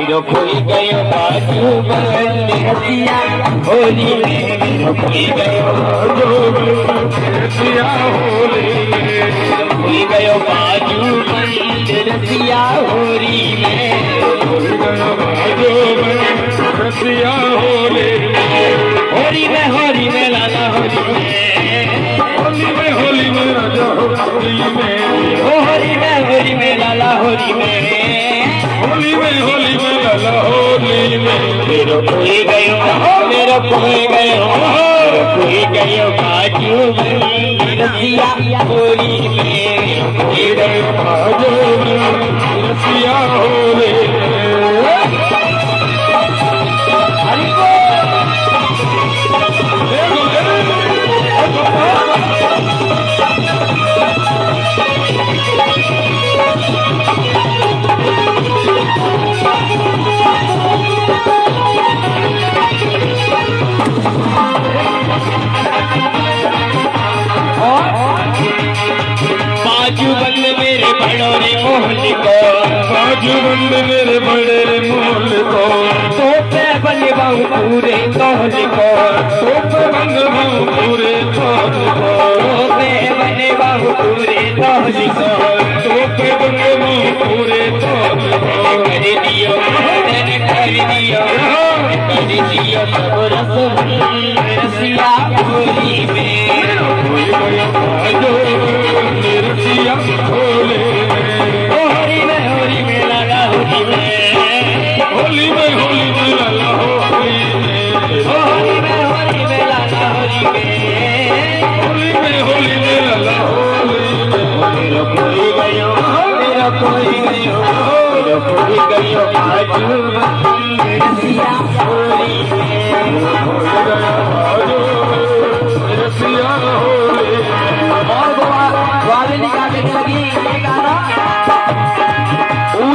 मेरो खोइ गयो बाजु बन्द रसिया होली मेरो खोइ गयो रसिया होली खोइ गयो बाजु बन्द रसिया होली में बाजो में रसिया होली में मेरो खोइ गयो मेरो खोइ गयो मेरो खोइ गयो बाजु बन्द रसिया होली में गयो बाजो में रे मोल को। साजू बंद मेरे बड़े रे मोल को। सोपे बनवाऊ पूरे तोल को। सोपे बनवाऊ पूरे तोल को। सोपे बनवाऊ पूरे तोल को। सोपे बनवाऊ पूरे तोल को। कर दियो तेरे कर दियो कर दियो सब रस रसिया पूरी में। होली होली गयो मेरा कोई हो। रोली गयो राजू मेरी सिया होली भगवान वाजे निकड़ने लगी गाना ओ